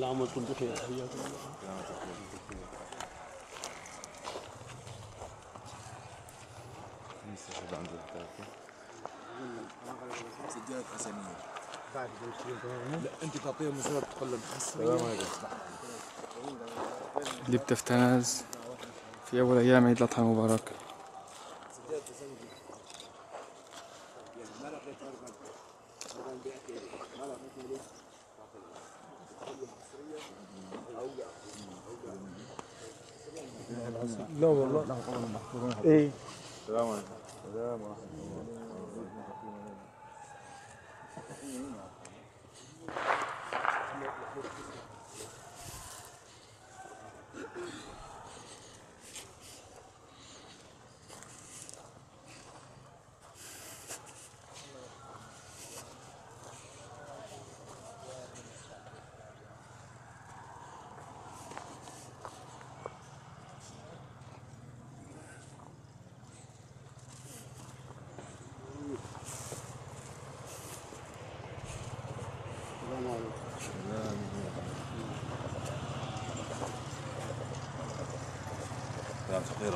Lama tunduk ya. Lama tunduk ya. حياكم الله سجلت اساميهم لا انت تعطيهم مسافه تقول لهم السلام عليكم اللي بتفتنز في أول أيام عيد الأضحى المبارك. لا والله إيه. السلام عليكم. السلام ورحمة الله لا تقير